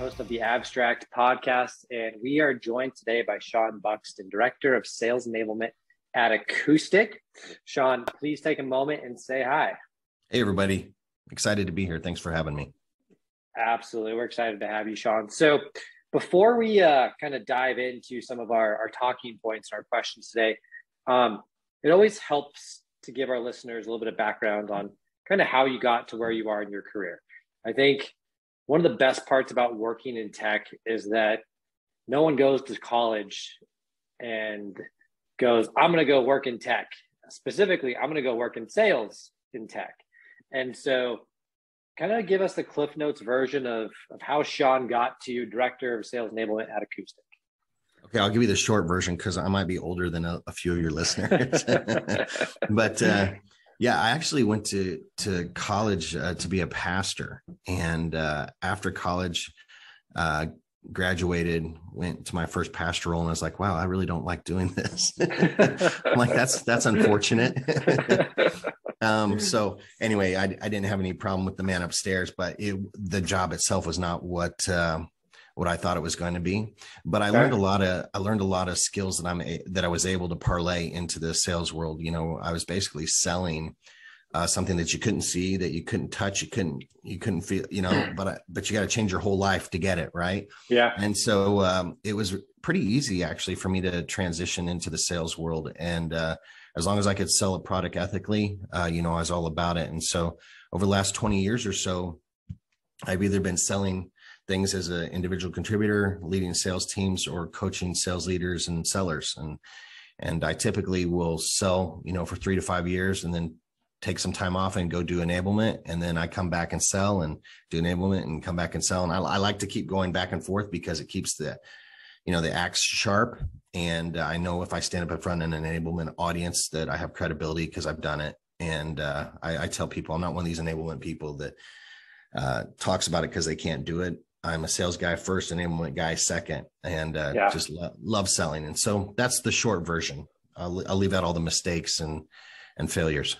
host of the Abstrakt Podkast, and we are joined today by Shawn Buxton, Director of Sales Enablement at Acoustic. Shawn, please take a moment and say hi. Hey, everybody. Excited to be here. Thanks for having me. Absolutely. We're excited to have you, Shawn. So, before we uh, kind of dive into some of our, our talking points and our questions today, um, it always helps to give our listeners a little bit of background on kind of how you got to where you are in your career. I think one of the best parts about working in tech is that no one goes to college and goes, I'm going to go work in tech. Specifically, I'm going to go work in sales in tech. And so, kind of give us the Cliff Notes version of, of how Shawn got to Director of Sales Enablement at Acoustic. Okay, I'll give you the short version because I might be older than a, a few of your listeners. but uh, yeah, I actually went to to college uh, to be a pastor, and uh, after college, uh, graduated, went to my first pastoral, and I was like, "Wow, I really don't like doing this." Like, "That's that's unfortunate." um, so anyway, I, I didn't have any problem with the man upstairs, but it, the job itself was not what um, what I thought it was going to be. But I learned a lot of I learned a lot of skills that I'm a, that I was able to parlay into the sales world. You know, I was basically selling uh, something that you couldn't see, that you couldn't touch, you couldn't you couldn't feel, you know. But but you got to change your whole life to get it right. Yeah. And so um, it was pretty easy actually for me to transition into the sales world and. Uh, as long as I could sell a product ethically, uh, you know, I was all about it. And so over the last 20 years or so, I've either been selling things as an individual contributor, leading sales teams, or coaching sales leaders and sellers. And and I typically will sell, you know, for three to five years, and then take some time off and go do enablement, and then I come back and sell and do enablement and come back and sell. And I, I like to keep going back and forth because it keeps the, you know, the axe sharp. And I know if I stand up in front of an enablement audience that I have credibility because I've done it. And uh, I, I, tell people I'm not one of these enablement people that uh, talks about it because they can't do it. I'm a sales guy first, enablement guy second, and uh, yeah. just lo- love selling. And so that's the short version. I'll, I'll leave out all the mistakes and and failures.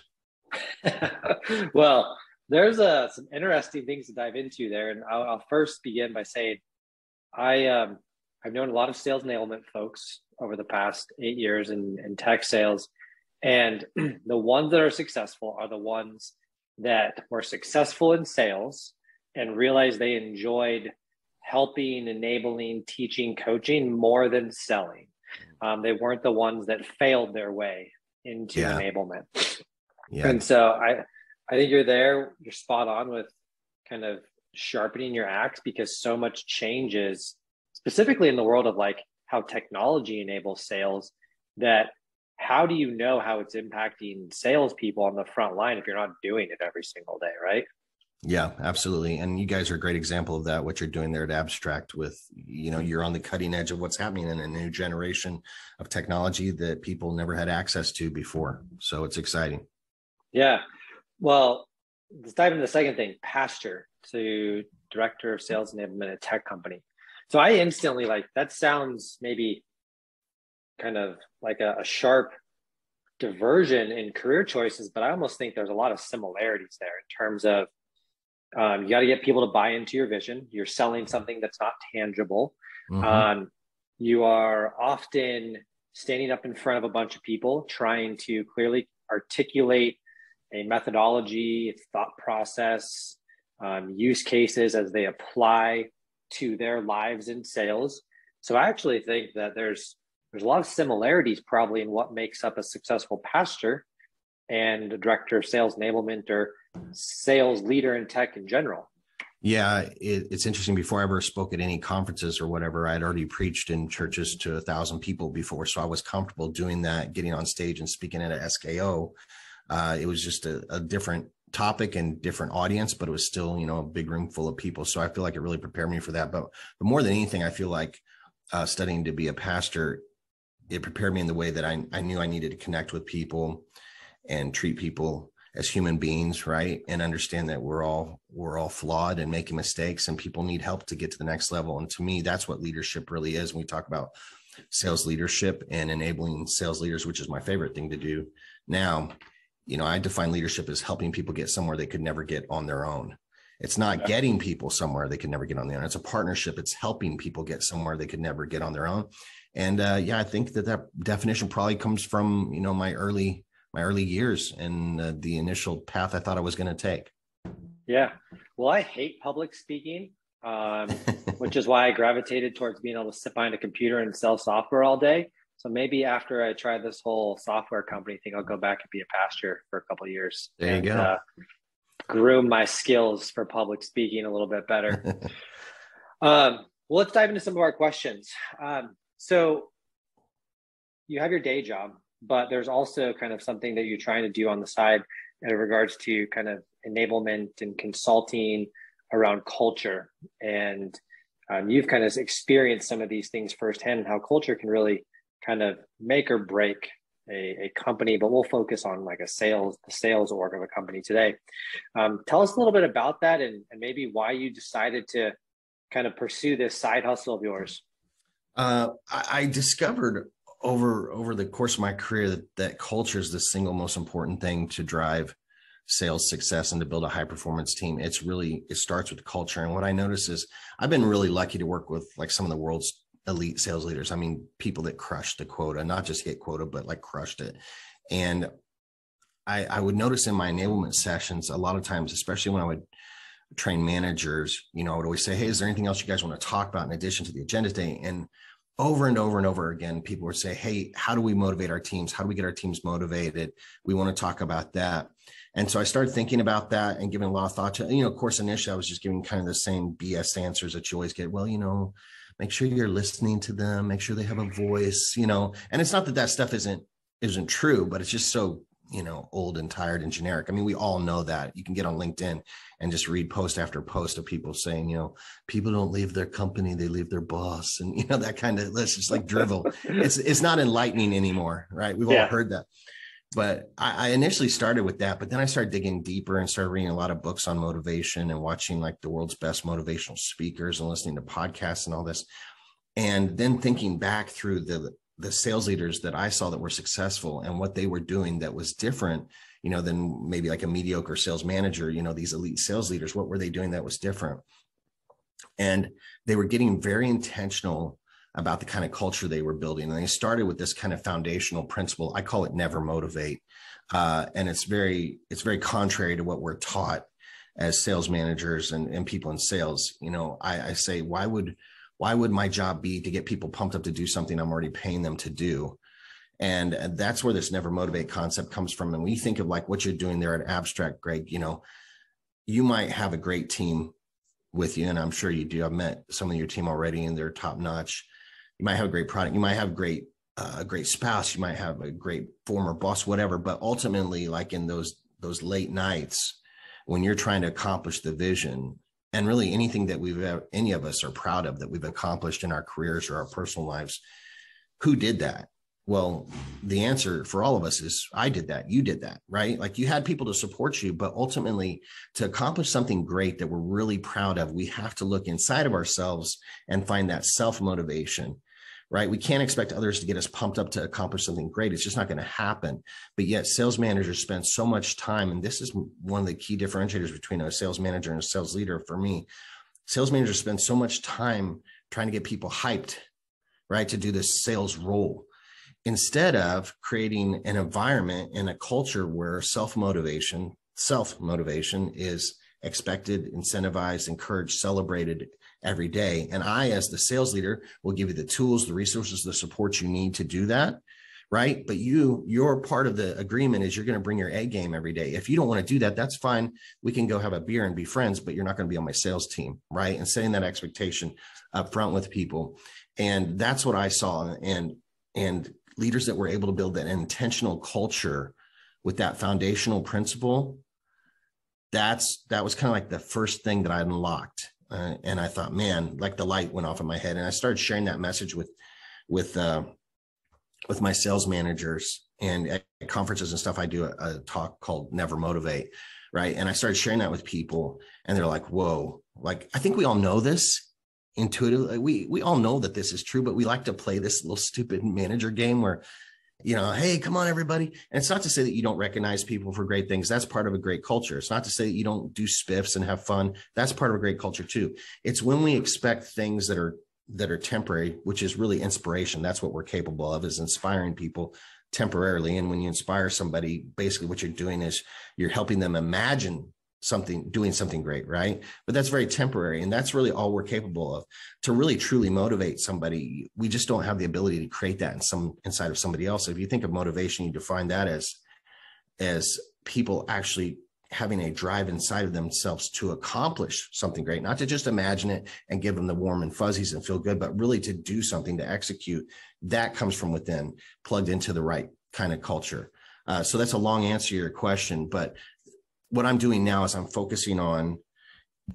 well, there's uh, some interesting things to dive into there, and I'll, I'll first begin by saying I um, I've known a lot of sales enablement folks over the past eight years in, in tech sales, and the ones that are successful are the ones that were successful in sales and realized they enjoyed helping, enabling, teaching, coaching more than selling. Um, they weren't the ones that failed their way into yeah. enablement. Yeah. And so I, I think you're there. You're spot on with kind of sharpening your axe because so much changes, specifically in the world of like how technology enables sales. That how do you know how it's impacting salespeople on the front line if you're not doing it every single day, right? Yeah, absolutely. And you guys are a great example of that, what you're doing there at Abstrakt with, you know, you're on the cutting edge of what's happening in a new generation of technology that people never had access to before. So it's exciting. Yeah. Well, let's dive into the second thing, pastor to director of sales enablement at tech company. So I instantly like that sounds maybe kind of like a, a sharp diversion in career choices, but I almost think there's a lot of similarities there in terms of um, you got to get people to buy into your vision. You're selling something that's not tangible. Mm-hmm. Um, you are often standing up in front of a bunch of people trying to clearly articulate a methodology, thought process, um, use cases as they apply to their lives in sales. So I actually think that there's there's a lot of similarities probably in what makes up a successful pastor and a director of sales enablement or sales leader in tech in general? Yeah, it, it's interesting. Before I ever spoke at any conferences or whatever, I'd already preached in churches to a thousand people before, so I was comfortable doing that, getting on stage and speaking at a SKO. Uh, it was just a, a, different topic and different audience, but it was still, you know, a big room full of people. So I feel like it really prepared me for that. But, but more than anything, I feel like uh, studying to be a pastor, it prepared me in the way that I, I knew I needed to connect with people and treat people as human beings right and understand that we're all we're all flawed and making mistakes and people need help to get to the next level and to me that's what leadership really is when we talk about sales leadership and enabling sales leaders which is my favorite thing to do now you know i define leadership as helping people get somewhere they could never get on their own It's not getting people somewhere they could never get on their own. It's a partnership. It's helping people get somewhere they could never get on their own. And uh, yeah, I think that that definition probably comes from you know my early my early years and uh, the initial path I thought I was going to take. Yeah, well, I hate public speaking, um, which is why I gravitated towards being able to sit behind a computer and sell software all day. So maybe after I try this whole software company thing, I'll go back and be a pastor for a couple years. There and, you go. Uh, groom my skills for public speaking a little bit better. um, well, let's dive into some of our questions. Um, so you have your day job, but there's also kind of something that you're trying to do on the side in regards to kind of enablement and consulting around culture. And um, you've kind of experienced some of these things firsthand and how culture can really kind of make or break a, a company, but we'll focus on like a sales, the sales org of a company today. Um, tell us a little bit about that and, and maybe why you decided to kind of pursue this side hustle of yours. Uh, I, I discovered over over the course of my career that, that culture is the single most important thing to drive sales success and to build a high performance team. It's really it starts with culture. And what i notice is i've been really lucky to work with like some of the world's elite sales leaders. I mean people that crushed the quota not just hit quota but like crushed it. And i i would notice in my enablement sessions a lot of times especially when i would train managers you know i would always say hey is there anything else you guys want to talk about in addition to the agenda today and over and over and over again, people would say, Hey, how do we motivate our teams? How do we get our teams motivated? We want to talk about that. And so I started thinking about that and giving a lot of thought to, you know, of course, initially I was just giving kind of the same BS answers that you always get. Well, you know, make sure you're listening to them, make sure they have a voice, you know, and it's not that that stuff isn't, isn't true, but it's just so you know old and tired and generic. I mean we all know that. You can get on linkedin and just read post after post of people saying you know people don't leave their company they leave their boss and you know that kind of list just like drivel. It's it's not enlightening anymore right? We've yeah. all heard that. But I, I, initially started with that but then i started digging deeper and started reading a lot of books on motivation and watching like the world's best motivational speakers and listening to podcasts and all this. And then thinking back through the the sales leaders that I saw that were successful and what they were doing that was different, you know, than maybe like a mediocre sales manager, you know, these elite sales leaders, what were they doing that was different? And they were getting very intentional about the kind of culture they were building. And they started with this kind of foundational principle. I call it never motivate. Uh, and it's very, it's very contrary to what we're taught as sales managers and, and people in sales. You know, I, I say, why would, why would my job be to get people pumped up to do something I'm already paying them to do? And that's where this never motivate concept comes from. And when you think of like what you're doing there at Abstrakt, Greg, you know, you might have a great team with you, and I'm sure you do. I've met some of your team already, and they're top notch. You might have a great product. You might have great uh, a great spouse. You might have a great former boss, whatever. But ultimately, like in those those late nights when you're trying to accomplish the vision, and really anything that we've any of us are proud of that we've accomplished in our careers or our personal lives who did that? Well the answer for all of us is i did that you did that right? Like you had people to support you but ultimately to accomplish something great that we're really proud of we have to look inside of ourselves and find that self motivation right? We can't expect others to get us pumped up to accomplish something great. It's just not going to happen. But yet, sales managers spend so much time, and this is one of the key differentiators between a sales manager and a sales leader for me. Sales managers spend so much time trying to get people hyped, right, to do this sales role instead of creating an environment and a culture where self motivation, self motivation is expected, incentivized, encouraged, celebrated, every day. And I, as the sales leader, will give you the tools, the resources, the support you need to do that. Right. But you, your part of the agreement is you're going to bring your A game every day. If you don't want to do that, that's fine. We can go have a beer and be friends, but you're not going to be on my sales team. Right. And setting that expectation up front with people. And that's what I saw. And, and leaders that were able to build that intentional culture with that foundational principle that's that was kind of like the first thing that I unlocked uh, and I thought, man, like the light went off in my head, and I started sharing that message with with uh, with my sales managers and at conferences and stuff. I do a, a talk called Never Motivate, right? And I started sharing that with people, and they're like, "Whoa!" Like I think we all know this intuitively. We we all know that this is true, but we like to play this little stupid manager game where you know, hey, come on, everybody. And it's not to say that you don't recognize people for great things. That's part of a great culture. It's not to say that you don't do spiffs and have fun. That's part of a great culture too. It's when we expect things that are that are temporary, which is really inspiration. That's what we're capable of is inspiring people temporarily. And when you inspire somebody, basically what you're doing is you're helping them imagine something doing something great right? But that's very temporary and that's really all we're capable of. To really truly motivate somebody we just don't have the ability to create that in some inside of somebody else. If you think of motivation you define that as as people actually having a drive inside of themselves to accomplish something great. Not to just imagine it and give them the warm and fuzzies and feel good but really to do something to execute that comes from within plugged into the right kind of culture. Uh, so that's a long answer to your question, but what I'm doing now is I'm focusing on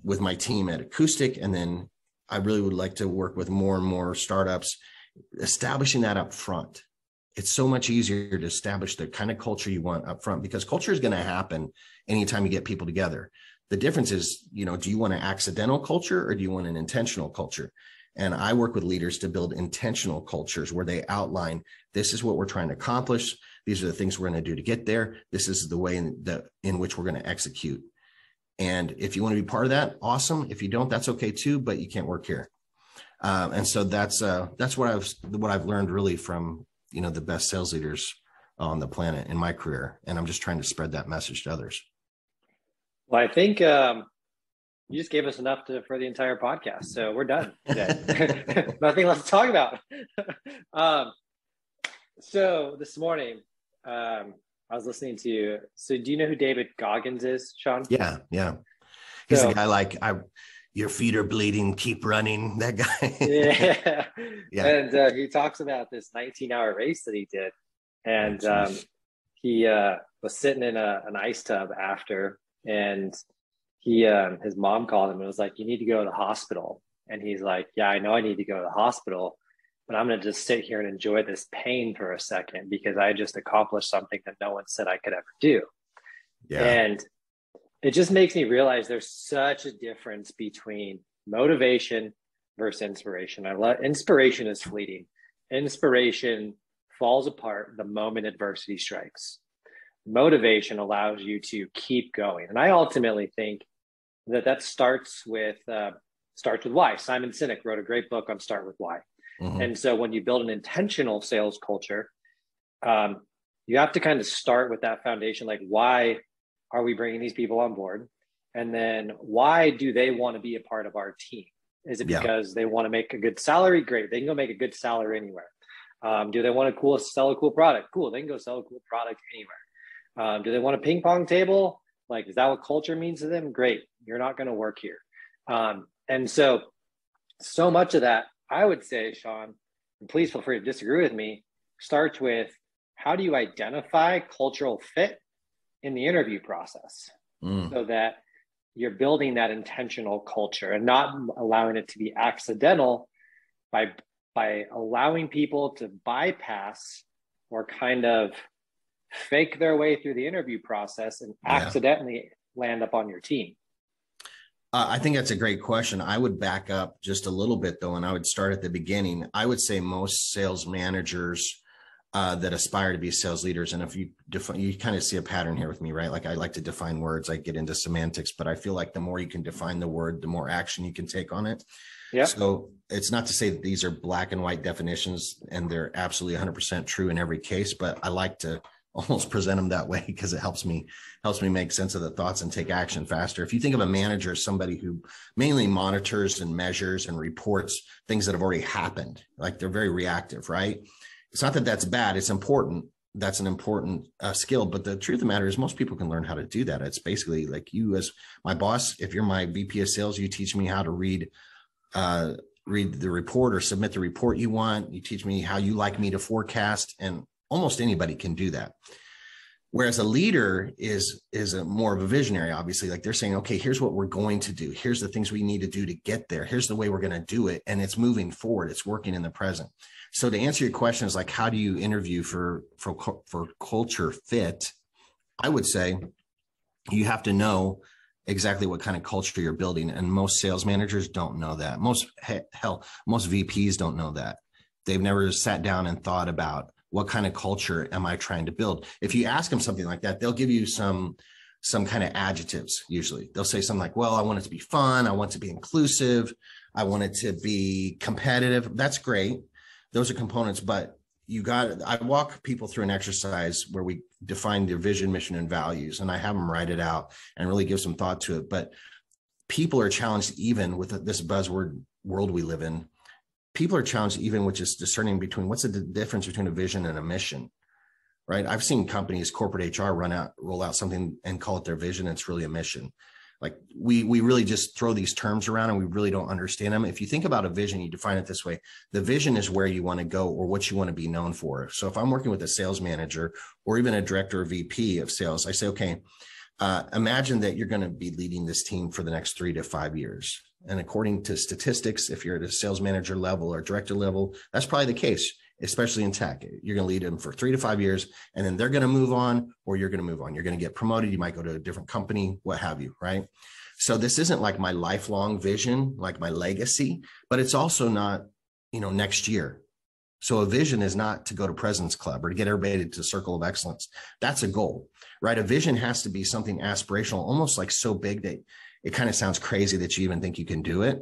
with my team at Acoustic, and then I really would like to work with more and more startups, establishing that up front. It's so much easier to establish the kind of culture you want up front because culture is going to happen anytime you get people together. The difference is, you know, do you want an accidental culture or do you want an intentional culture? And I work with leaders to build intentional cultures where they outline this is what we're trying to accomplish. These are the things we're going to do to get there. This is the way in, the, in which we're going to execute. And if you want to be part of that, awesome. If you don't, that's okay too. But you can't work here. Um, and so that's uh, that's what I've what I've learned really from you know the best sales leaders on the planet in my career, and I'm just trying to spread that message to others. Well, I think um, you just gave us enough to, for the entire podcast, so we're done. Nothing left to talk about. um, so this morning, um, I was listening to you. So do you know who David Goggins is, Shawn? Yeah, yeah. He's so, a guy like I. Your feet are bleeding. Keep running. That guy. yeah, yeah. And uh, he talks about this 19-hour race that he did, and oh, um, he uh, was sitting in a, an ice tub after, and he um, his mom called him and was like, "You need to go to the hospital." And he's like, "Yeah, I know I need to go to the hospital." But I'm going to just sit here and enjoy this pain for a second because I just accomplished something that no one said I could ever do. Yeah. And it just makes me realize there's such a difference between motivation versus inspiration. I love inspiration is fleeting. Inspiration falls apart the moment adversity strikes. Motivation allows you to keep going. And I ultimately think that that starts with uh, starts with why. Simon Sinek wrote a great book on Start with Why Mm-hmm. And so when you build an intentional sales culture, um, you have to kind of start with that foundation like, why are we bringing these people on board? And then why do they want to be a part of our team? Is it because yeah. they want to make a good salary? Great. They can go make a good salary anywhere. Um, do they want to cool sell a cool product? Cool. They can go sell a cool product anywhere. Um, do they want a ping pong table? Like, is that what culture means to them? Great. You're not going to work here. Um, and so, so much of that I would say, Shawn, and please feel free to disagree with me, starts with how do you identify cultural fit in the interview process mm. so that you're building that intentional culture and not allowing it to be accidental by by allowing people to bypass or kind of fake their way through the interview process and yeah. accidentally land up on your team. Uh, I think that's a great question. I would back up just a little bit though, and I would start at the beginning. I would say most sales managers uh, that aspire to be sales leaders, and if you define, you kind of see a pattern here with me, right? Like I like to define words, I get into semantics, but I feel like the more you can define the word, the more action you can take on it. Yeah. So it's not to say that these are black and white definitions and they're absolutely 100% true in every case, but I like to almost present them that way because it helps me helps me make sense of the thoughts and take action faster. If you think of a manager as somebody who mainly monitors and measures and reports things that have already happened, like they're very reactive, right? It's not that that's bad; it's important. That's an important uh, skill. But the truth of the matter is, most people can learn how to do that. It's basically like you, as my boss, if you're my VP of sales, you teach me how to read. Uh, read the report or submit the report you want. You teach me how you like me to forecast, and almost anybody can do that. Whereas a leader is is a more of a visionary obviously like they're saying okay here's what we're going to do. Here's the things we need to do to get there. Here's the way we're going to do it and it's moving forward. It's working in the present. So to answer your question is like how do you interview for for for culture fit? I would say you have to know exactly what kind of culture you're building and most sales managers don't know that. Most hell most vps don't know that. They've never sat down and thought about what kind of culture am I trying to build? If you ask them something like that, they'll give you some some kind of adjectives usually. They'll say something like, "Well, I want it to be fun, I want it to be inclusive, I want it to be competitive." That's great. Those are components, but you got I walk people through an exercise where we define their vision, mission, and values, and I have them write it out and really give some thought to it. But people are challenged even with this buzzword world we live in. People are challenged even with just discerning between what's the difference between a vision and a mission right? I've seen companies, corporate HR, run out, roll out something and call it their vision. It's really a mission. Like we we really just throw these terms around and we really don't understand them. If you think about a vision, you define it this way: the vision is where you want to go or what you want to be known for. So if I'm working with a sales manager or even a director or VP of sales, I say, okay, uh, imagine that you're going to be leading this team for the next three to five years. And according to statistics, if you're at a sales manager level or director level, that's probably the case especially in tech. You're going to lead them for three to five years, and then they're going to move on, or you're going to move on. You're going to get promoted. You might go to a different company, what have you, right? So this isn't like my lifelong vision, like my legacy, but it's also not, you know, next year. So a vision is not to go to President's Club or to get everybody to Circle of Excellence. That's a goal, right? A vision has to be something aspirational, almost like so big that it kind of sounds crazy that you even think you can do it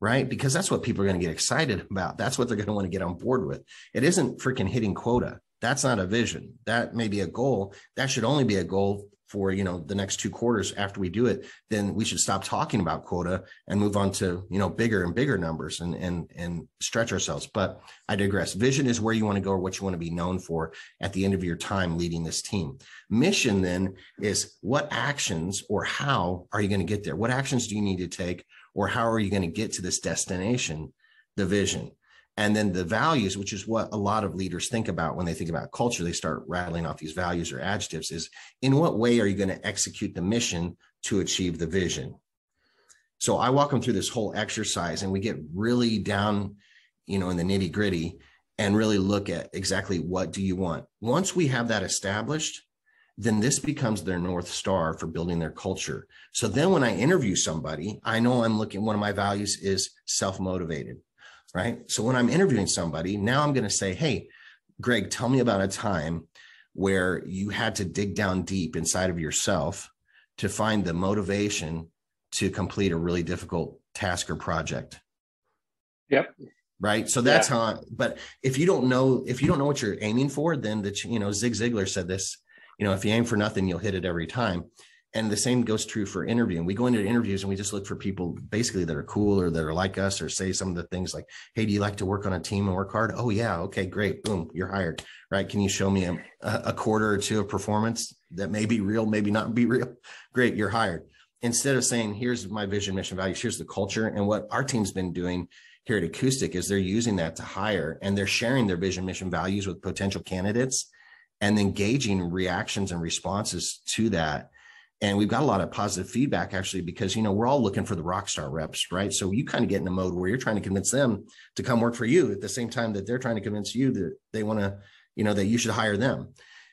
right? Because that's what people are going to get excited about. That's what they're going to want to get on board with. It isn't freaking hitting quota. That's not a vision. That may be a goal. That should only be a goal for you know the next two quarters after we do it then we should stop talking about quota and move on to you know bigger and bigger numbers and and and stretch ourselves. But i digress. Vision is where you want to go or what you want to be known for at the end of your time leading this team. Mission then is what actions or how are you going to get there? What actions do you need to take or how are you going to get to this destination? The vision and then the values which is what a lot of leaders think about when they think about culture they start rattling off these values or adjectives is in what way are you going to execute the mission to achieve the vision? So i walk them through this whole exercise and we get really down you know in the nitty gritty and really look at exactly what do you want. Once we have that established then this becomes their north star for building their culture. So then when I interview somebody, I know I'm looking, one of my values is self motivated, right? So when I'm interviewing somebody, now I'm going to say, Hey, Greg, tell me about a time where you had to dig down deep inside of yourself to find the motivation to complete a really difficult task or project. Yep. Right. So that's yeah. how, but if you don't know, if you don't know what you're aiming for, then the, you know, Zig Ziglar said this you know, if you aim for nothing, you'll hit it every time. And the same goes true for interviewing. We go into interviews and we just look for people basically that are cool or that are like us or say some of the things like, Hey, do you like to work on a team and work hard? Oh yeah. Okay, great. Boom. You're hired. Right. Can you show me a, a quarter or two of performance that may be real, maybe not be real? Great. You're hired. Instead of saying, here's my vision, mission, values, here's the culture. And what our team's been doing here at Acoustic is they're using that to hire and they're sharing their vision, mission, values with potential candidates and then gauging reactions and responses to that and we've got a lot of positive feedback actually because you know we're all looking for the rock star reps right? So you kind of get in a mode where you're trying to convince them to come work for you at the same time that they're trying to convince you that they want to you know that you should hire them.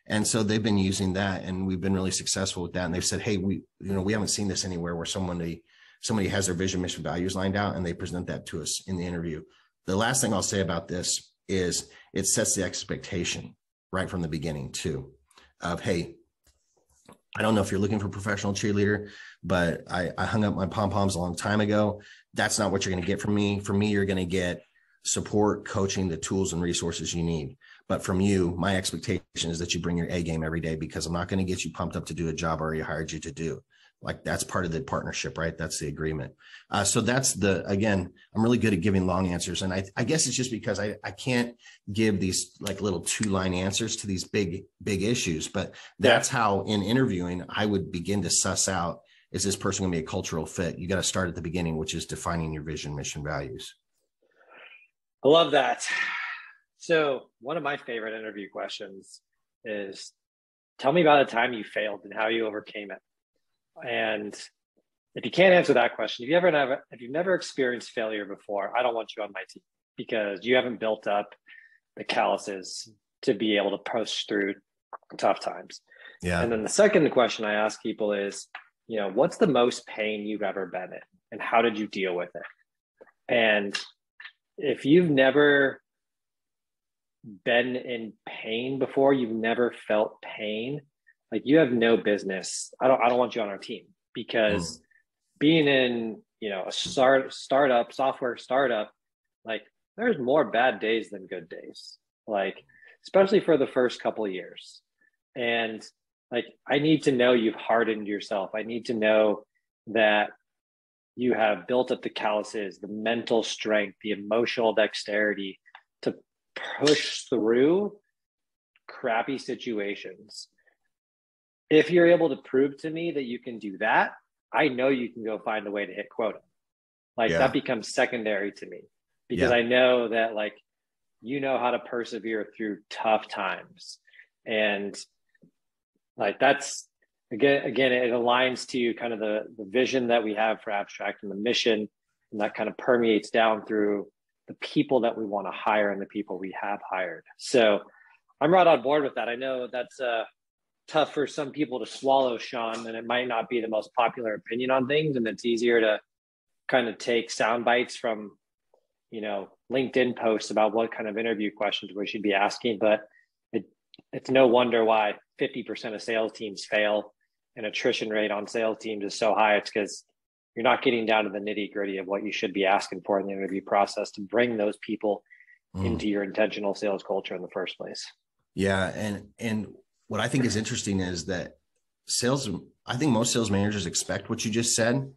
And so they've been using that and we've been really successful with that. And they've said hey we you know we haven't seen this anywhere where somebody somebody has their vision mission values lined out and they present that to us in the interview. The last thing i'll say about this is it sets the expectation right from the beginning too of hey i don't know if you're looking for a professional cheerleader but i, I hung up my pom-poms a long time ago. That's not what you're going to get from me. From me you're going to get support coaching the tools and resources you need. But from you my expectation is that you bring your a game every day because i'm not going to get you pumped up to do a job i already hired you to do like that's part of the partnership right? That's the agreement. Uh, so that's the again i'm really good at giving long answers. And i, I guess it's just because I, I can't give these like little two line answers to these big big issues. But that's yeah. how in interviewing i would begin to suss out is this person going to be a cultural fit? You got to start at the beginning which is defining your vision mission values. I love that. So one of my favorite interview questions is tell me about a time you failed and how you overcame it and if you can't answer that question, if you ever never, if you've never experienced failure before, I don't want you on my team because you haven't built up the calluses to be able to push through tough times. Yeah. And then the second question I ask people is, you know, what's the most pain you've ever been in and how did you deal with it? And if you've never been in pain before, you've never felt pain, like you have no business. I don't I don't want you on our team because mm. being in, you know, a start startup, software startup, like there's more bad days than good days. Like especially for the first couple of years. And like I need to know you've hardened yourself. I need to know that you have built up the calluses, the mental strength, the emotional dexterity to push through crappy situations. If you're able to prove to me that you can do that, I know you can go find a way to hit quota. Like yeah. that becomes secondary to me because yeah. I know that like you know how to persevere through tough times. And like that's again again it aligns to kind of the the vision that we have for Abstrakt and the mission and that kind of permeates down through the people that we want to hire and the people we have hired so i'm right on board with that i know that's uh, tough for some people to swallow shawn and it might not be the most popular opinion on things and it's easier to kind of take sound bites from you know linkedin posts about what kind of interview questions we should be asking but it, it's no wonder why 50% of sales teams fail and attrition rate on sales teams is so high, it's because you're not getting down to the nitty gritty of what you should be asking for in the interview process to bring those people mm. into your intentional sales culture in the first place. Yeah, and and what I think is interesting is that sales. I think most sales managers expect what you just said,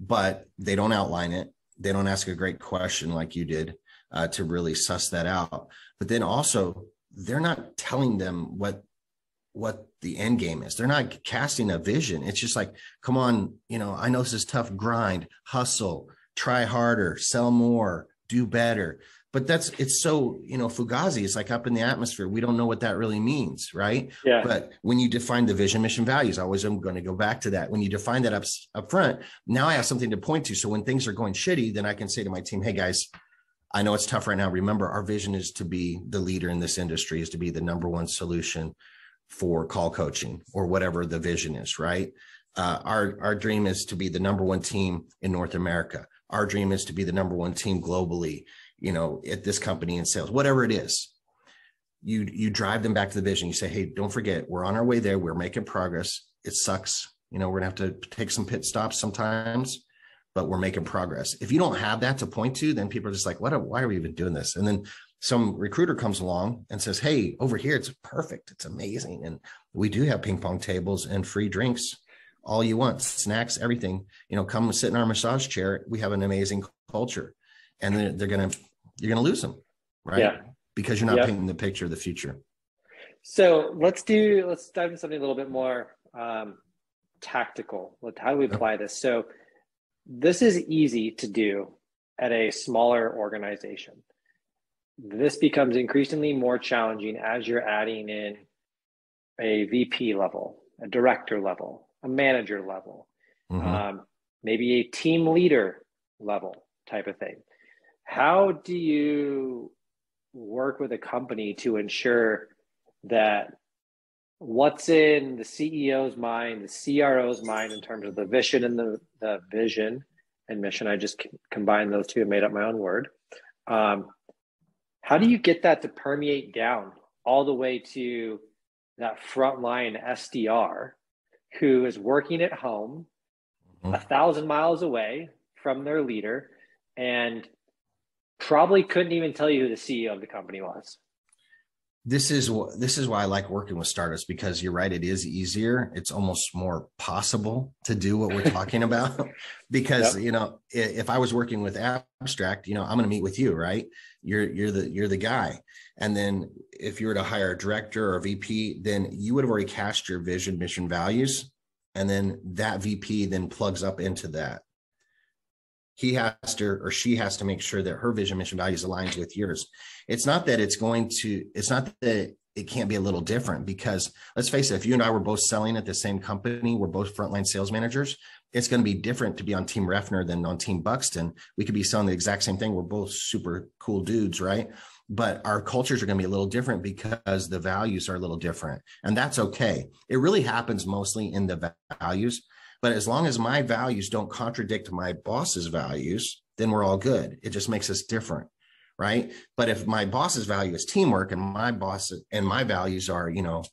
but they don't outline it. They don't ask a great question like you did uh, to really suss that out. But then also, they're not telling them what what the end game is. They're not casting a vision. It's just like, come on, you know, I know this is tough grind, hustle, try harder, sell more, do better. But that's it's so, you know, fugazi, it's like up in the atmosphere. We don't know what that really means, right? Yeah. But when you define the vision, mission, values, I always am going to go back to that. When you define that up up front, now I have something to point to. So when things are going shitty, then I can say to my team, hey guys, I know it's tough right now. Remember, our vision is to be the leader in this industry, is to be the number one solution for call coaching or whatever the vision is, right? Uh, our our dream is to be the number one team in North America. Our dream is to be the number one team globally. You know, at this company in sales, whatever it is, you you drive them back to the vision. You say, hey, don't forget, we're on our way there. We're making progress. It sucks. You know, we're gonna have to take some pit stops sometimes, but we're making progress. If you don't have that to point to, then people are just like, what? Why are we even doing this? And then some recruiter comes along and says, Hey, over here, it's perfect. It's amazing. And we do have ping pong tables and free drinks, all you want, snacks, everything. You know, come sit in our massage chair. We have an amazing culture. And they're, they're going to, you're going to lose them, right? Yeah. Because you're not yep. painting the picture of the future. So let's do, let's dive into something a little bit more um, tactical. How do we apply this? So this is easy to do at a smaller organization this becomes increasingly more challenging as you're adding in a VP level, a director level, a manager level, mm-hmm. um, maybe a team leader level type of thing. How do you work with a company to ensure that what's in the CEO's mind, the CRO's mind in terms of the vision and the, the vision and mission? I just combined those two and made up my own word. Um, how do you get that to permeate down all the way to that frontline SDR who is working at home mm-hmm. a thousand miles away from their leader and probably couldn't even tell you who the CEO of the company was? this is what this is why I like working with startups because you're right, it is easier. It's almost more possible to do what we're talking about. because yep. you know, if I was working with Abstrakt, you know, I'm going to meet with you, right? You're you're the you're the guy. And then if you were to hire a director or a VP, then you would have already cast your vision, mission, values, and then that VP then plugs up into that he has to or she has to make sure that her vision mission values aligns with yours. It's not that it's going to it's not that it can't be a little different because let's face it if you and i were both selling at the same company we're both frontline sales managers it's going to be different to be on team refner than on team buxton. We could be selling the exact same thing. We're both super cool dudes right? But our cultures are going to be a little different because the values are a little different and that's okay. It really happens mostly in the values but as long as my values don't contradict my boss's values, then we're all good. It just makes us different. right? But if my boss's value is teamwork and my boss and my values are, you know,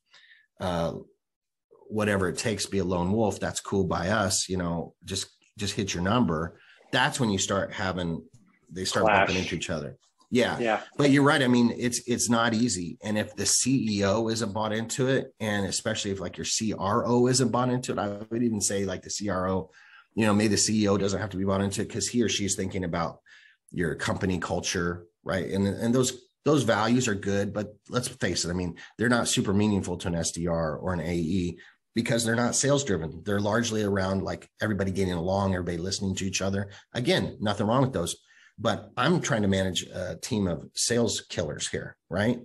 uh, whatever it takes to be a lone wolf, that's cool by us, you know, just just hit your number. That's when you start having they start Clash. bumping into each other. Yeah. Yeah. But you're right. I mean, it's it's not easy. And if the CEO isn't bought into it, and especially if like your CRO isn't bought into it, I would even say like the CRO, you know, maybe the CEO doesn't have to be bought into it because he or she's thinking about your company culture, right? And and those those values are good, but let's face it. I mean, they're not super meaningful to an SDR or an AE because they're not sales driven. They're largely around like everybody getting along, everybody listening to each other. Again, nothing wrong with those but I'm trying to manage a team of sales killers here, right?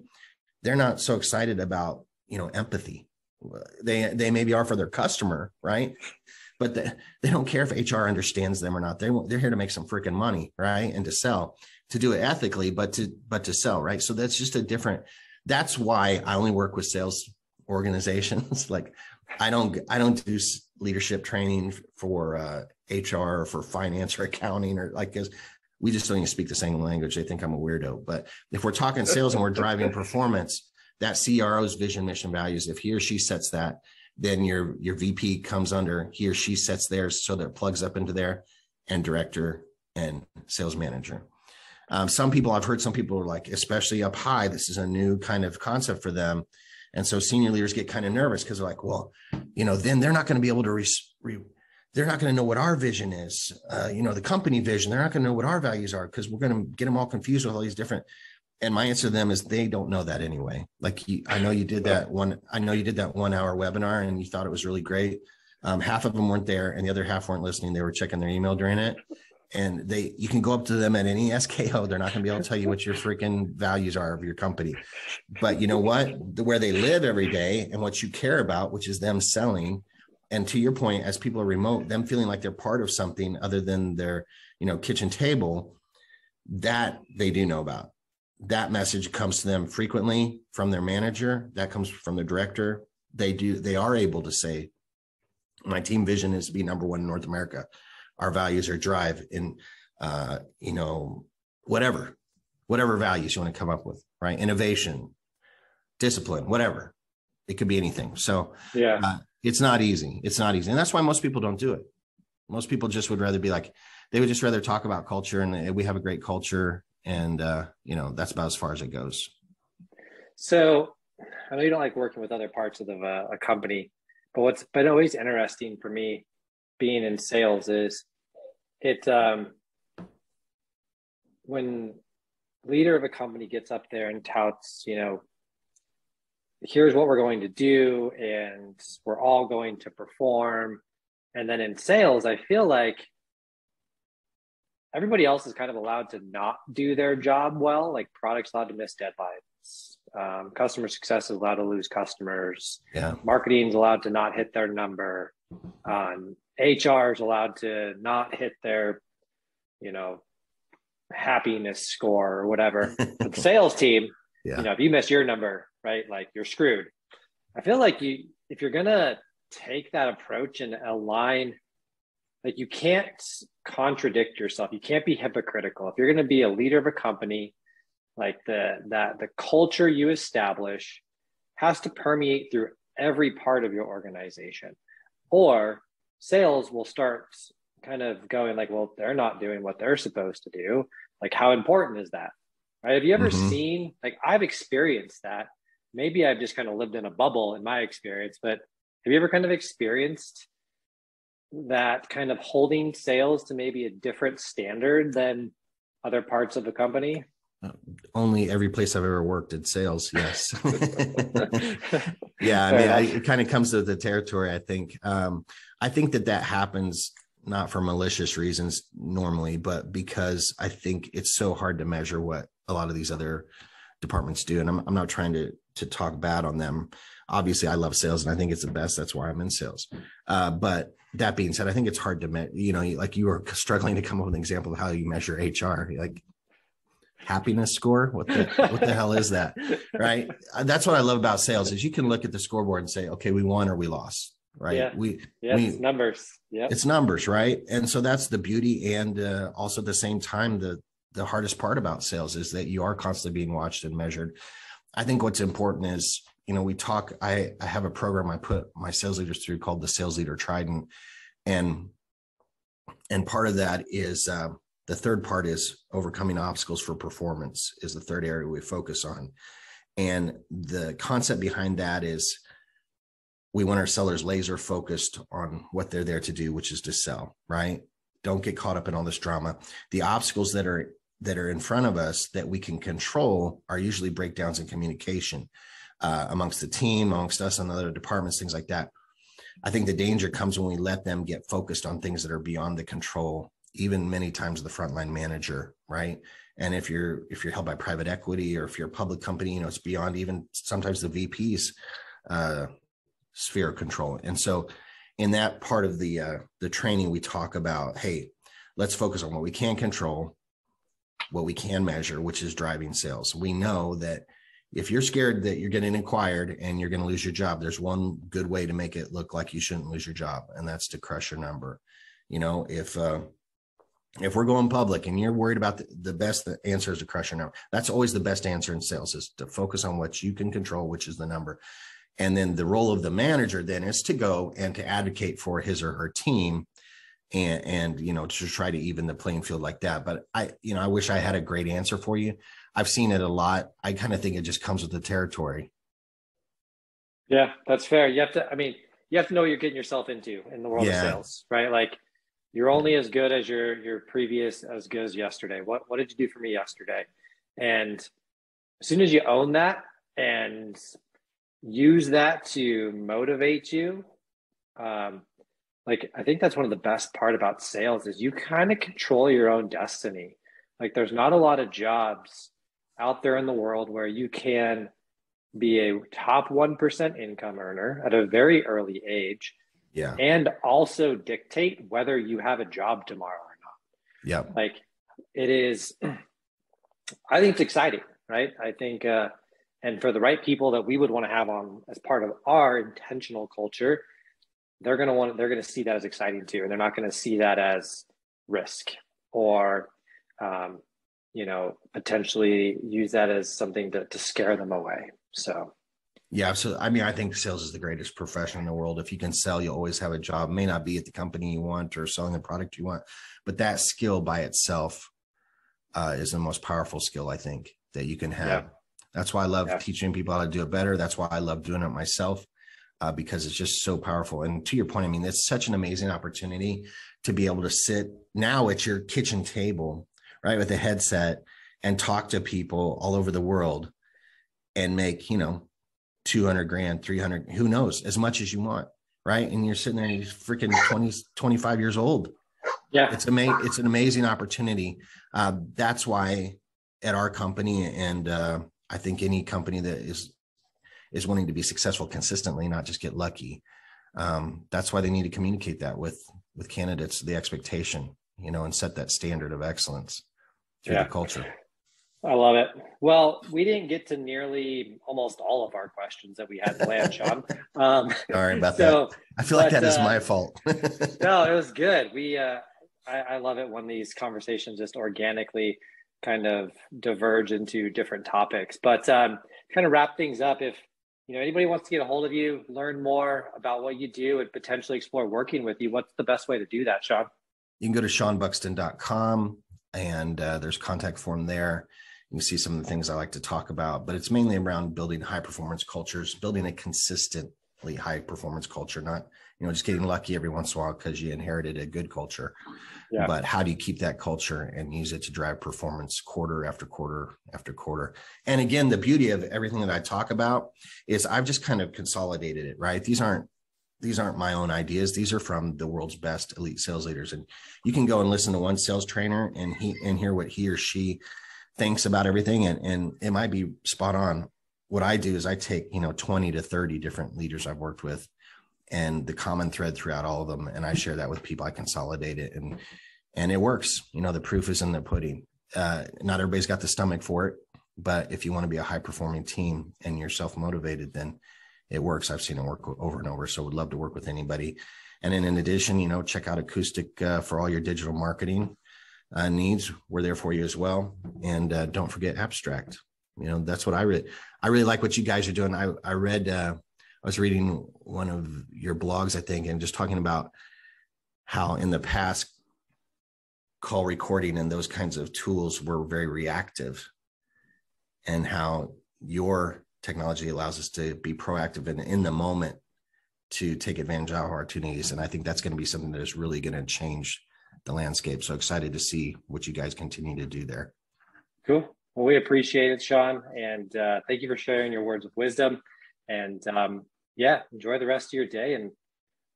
They're not so excited about, you know, empathy. They they maybe are for their customer, right? But they, they don't care if HR understands them or not. They they're here to make some freaking money, right? And to sell, to do it ethically, but to but to sell, right? So that's just a different. That's why I only work with sales organizations. like I don't I don't do leadership training for uh, HR or for finance or accounting or like because we just don't even speak the same language. They think I'm a weirdo. But if we're talking sales and we're driving performance, that CRO's vision, mission, values, if he or she sets that, then your your VP comes under, he or she sets theirs so that it plugs up into there, and director and sales manager. Um, some people I've heard some people are like, especially up high, this is a new kind of concept for them. And so senior leaders get kind of nervous because they're like, well, you know, then they're not going to be able to re- re- they're not going to know what our vision is, uh, you know, the company vision. They're not going to know what our values are because we're going to get them all confused with all these different. And my answer to them is they don't know that anyway. Like you, I know you did that one. I know you did that one hour webinar and you thought it was really great. Um, half of them weren't there and the other half weren't listening. They were checking their email during it. And they, you can go up to them at any SKO. They're not going to be able to tell you what your freaking values are of your company. But you know what? The where they live every day and what you care about, which is them selling, and to your point as people are remote them feeling like they're part of something other than their you know kitchen table that they do know about. That message comes to them frequently from their manager. That comes from their director. They do they are able to say my team vision is to be number one in north america. Our values are drive in uh you know whatever whatever values you want to come up with right? Innovation discipline whatever. It could be anything. So yeah. uh, it's not easy. It's not easy. And that's why most people don't do it. Most people just would rather be like, they would just rather talk about culture and we have a great culture. And, uh, you know, that's about as far as it goes. So I know you don't like working with other parts of the, uh, a company, but what's been always interesting for me being in sales is it, um, when leader of a company gets up there and touts, you know, here's what we're going to do and we're all going to perform. And then in sales i feel like everybody else is kind of allowed to not do their job well like products allowed to miss deadlines. Um, customer success is allowed to lose customers. Yeah. Marketing is allowed to not hit their number. Um, hr is allowed to not hit their you know happiness score or whatever. The sales team yeah. you know if you miss your number right? Like you're screwed. I feel like you, if you're gonna take that approach and align, like you can't contradict yourself. You can't be hypocritical. If you're gonna be a leader of a company, like the that the culture you establish has to permeate through every part of your organization, or sales will start kind of going like, well, they're not doing what they're supposed to do. Like, how important is that? Right? Have you ever mm-hmm. seen like I've experienced that maybe I've just kind of lived in a bubble in my experience, but have you ever kind of experienced that kind of holding sales to maybe a different standard than other parts of the company? Uh, only every place I've ever worked in sales, yes. yeah, I mean, I, it kind of comes to the territory. I think. Um, I think that that happens not for malicious reasons normally, but because I think it's so hard to measure what a lot of these other departments do. And I'm, I'm not trying to to talk bad on them. Obviously, I love sales and I think it's the best. That's why I'm in sales. Uh, but that being said, I think it's hard to, me- you know, like you were struggling to come up with an example of how you measure HR. Like happiness score. What the what the hell is that? Right. Uh, that's what I love about sales is you can look at the scoreboard and say, okay, we won or we lost. Right. Yeah. We, yeah, we it's numbers. Yeah. It's numbers. Right. And so that's the beauty. And uh, also at the same time, the the hardest part about sales is that you are constantly being watched and measured. I think what's important is, you know, we talk, I, I have a program I put my sales leaders through called the Sales Leader Trident. And and part of that is uh, the third part is overcoming obstacles for performance is the third area we focus on. And the concept behind that is we want our sellers laser focused on what they're there to do, which is to sell, right? Don't get caught up in all this drama. The obstacles that are that are in front of us that we can control are usually breakdowns in communication uh, amongst the team, amongst us and other departments, things like that. I think the danger comes when we let them get focused on things that are beyond the control, even many times the frontline manager, right? And if you're if you're held by private equity or if you're a public company, you know it's beyond even sometimes the VP's uh, sphere of control. And so, in that part of the uh, the training, we talk about, hey, let's focus on what we can control, what we can measure, which is driving sales. We know that if you're scared that you're getting inquired and you're going to lose your job, there's one good way to make it look like you shouldn't lose your job, and that's to crush your number. You know, if uh, if we're going public and you're worried about the, the best the answer is to crush your number, that's always the best answer in sales is to focus on what you can control, which is the number. And then the role of the manager then is to go and to advocate for his or her team and and you know to try to even the playing field like that but i you know i wish i had a great answer for you. I've seen it a lot. I kind of think it just comes with the territory. Yeah that's fair. You have to i mean you have to know what you're getting yourself into in the world yeah. of sales right? Like you're only as good as your your previous as good as yesterday. What what did you do for me yesterday? And as soon as you own that and use that to motivate you um, like i think that's one of the best part about sales is you kind of control your own destiny. Like there's not a lot of jobs out there in the world where you can be a top 1% income earner at a very early age yeah. and also dictate whether you have a job tomorrow or not. Yeah. Like it is i think it's exciting right? I think uh and for the right people that we would want to have on as part of our intentional culture they're going to want they're going to see that as exciting too and they're not going to see that as risk or um, you know potentially use that as something to, to scare them away so. Yeah so i mean i think sales is the greatest profession in the world. If you can sell you always have a job. It may not be at the company you want or selling the product you want but that skill by itself uh, is the most powerful skill i think that you can have. Yeah. that's why i love yeah. teaching people how to do it better. That's why i love doing it myself uh, because it's just so powerful. And to your point, I mean, it's such an amazing opportunity to be able to sit now at your kitchen table, right, with a headset and talk to people all over the world and make, you know, 200 grand, 300, who knows, as much as you want, right? And you're sitting there, you're freaking 20, 25 years old. Yeah. It's amazing. It's an amazing opportunity. Uh, that's why at our company and uh, I think any company that is is wanting to be successful consistently, not just get lucky. Um, that's why they need to communicate that with with candidates, the expectation, you know, and set that standard of excellence through yeah. the culture. I love it. Well, we didn't get to nearly almost all of our questions that we had planned, Shawn. Um, Sorry about so, that. I feel but, like that is uh, my fault. no, it was good. We, uh, I, I love it when these conversations just organically kind of diverge into different topics. But um, kind of wrap things up, if you know anybody wants to get a hold of you learn more about what you do and potentially explore working with you what's the best way to do that shawn? You can go to seanbuxton.com and uh, there's contact form there. You can see some of the things i like to talk about but it's mainly around building high performance cultures building a consistently high performance culture not you know just getting lucky every once in a while because you inherited a good culture. Yeah. but how do you keep that culture and use it to drive performance quarter after quarter after quarter? And again the beauty of everything that i talk about is i've just kind of consolidated it right? These aren't these aren't my own ideas. These are from the world's best elite sales leaders. And you can go and listen to one sales trainer and he and hear what he or she thinks about everything. And and it might be spot on. What i do is i take you know 20 to 30 different leaders i've worked with and the common thread throughout all of them. And I share that with people. I consolidate it and and it works. You know, the proof is in the pudding. Uh, not everybody's got the stomach for it, but if you want to be a high performing team and you're self motivated, then it works. I've seen it work over and over. So would love to work with anybody. And then in addition, you know, check out Acoustic uh, for all your digital marketing. uh, needs, we're there for you as well. And uh, don't forget Abstrakt. You know, that's what I really, I really like what you guys are doing. I, I read, uh, I was reading one of your blogs, I think, and just talking about how in the past call recording and those kinds of tools were very reactive and how your technology allows us to be proactive and in the moment to take advantage of opportunities. And I think that's going to be something that is really going to change the landscape. So excited to see what you guys continue to do there. Cool. Well, we appreciate it, Shawn, and uh, thank you for sharing your words of wisdom. And um, yeah, enjoy the rest of your day. And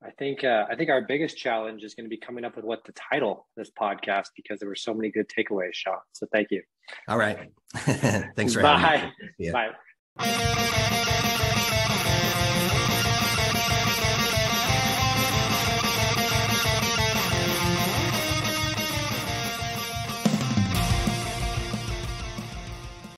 I think uh, I think our biggest challenge is going to be coming up with what the title this podcast because there were so many good takeaways, Shawn. So thank you. All right. Thanks for Bye. having me. Bye.